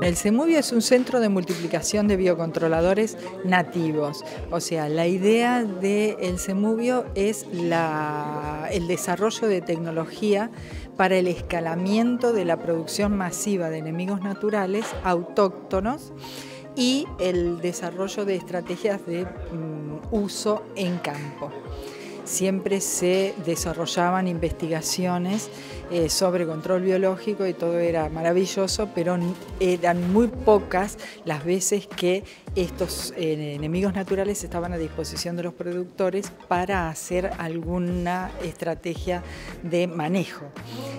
El CEMUBIO es un centro de multiplicación de biocontroladores nativos. O sea, la idea del CEMUBIO es el desarrollo de tecnología para el escalamiento de la producción masiva de enemigos naturales autóctonos y el desarrollo de estrategias de mm, uso en campo siempre se desarrollaban investigaciones eh, sobre control biológico y todo era maravilloso, pero eran muy pocas las veces que estos eh, enemigos naturales estaban a disposición de los productores para hacer alguna estrategia de manejo.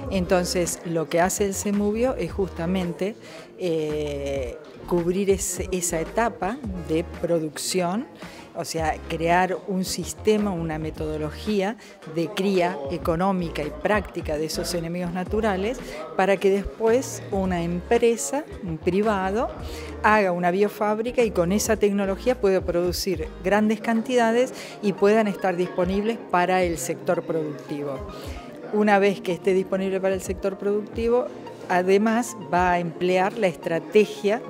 Entonces, lo que hace el CEMUBIO es justamente eh, cubrir esa etapa de producción o sea, crear un sistema, una metodología de cría económica y práctica de esos enemigos naturales para que después una empresa, un privado, haga una biofábrica y con esa tecnología pueda producir grandes cantidades y puedan estar disponibles para el sector productivo. Una vez que esté disponible para el sector productivo, además va a emplear la estrategia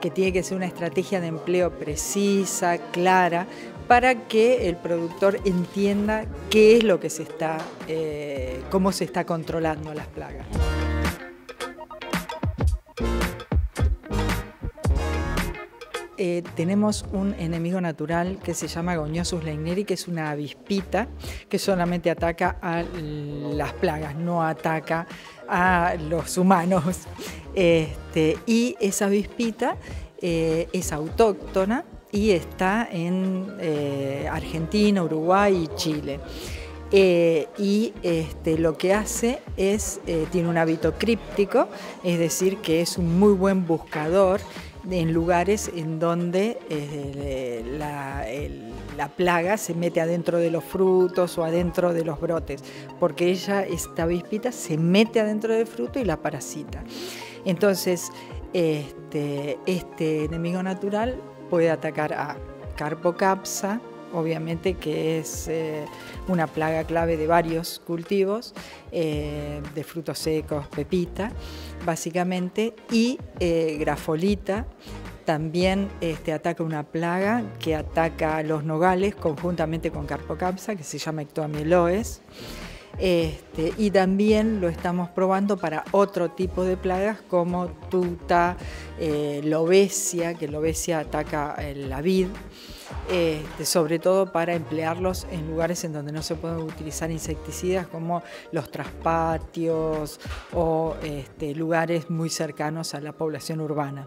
que tiene que ser una estrategia de empleo precisa, clara, para que el productor entienda qué es lo que se está, eh, cómo se está controlando las plagas. Eh, tenemos un enemigo natural que se llama Goñosus leineri, que es una avispita que solamente ataca a las plagas, no ataca a los humanos. Este, y esa avispita eh, es autóctona y está en eh, Argentina, Uruguay y Chile. y este, lo que hace es, tiene un hábito críptico, es decir, que es un muy buen buscador en lugares en donde eh, la, plaga se mete adentro de los frutos o adentro de los brotes, porque ella, esta avispita, se mete adentro del fruto y la parasita. Entonces, este, este enemigo natural puede atacar a Carpocapsa, obviamente que es eh, una plaga clave de varios cultivos, eh, de frutos secos, pepita, básicamente, y eh, grafolita. También este, ataca una plaga que ataca los nogales conjuntamente con carpocapsa, que se llama ectoamieloes. Este, y también lo estamos probando para otro tipo de plagas como tuta, lobesia, que lobesia ataca la vid, este, sobre todo para emplearlos en lugares en donde no se pueden utilizar insecticidas como los traspatios o este, lugares muy cercanos a la población urbana.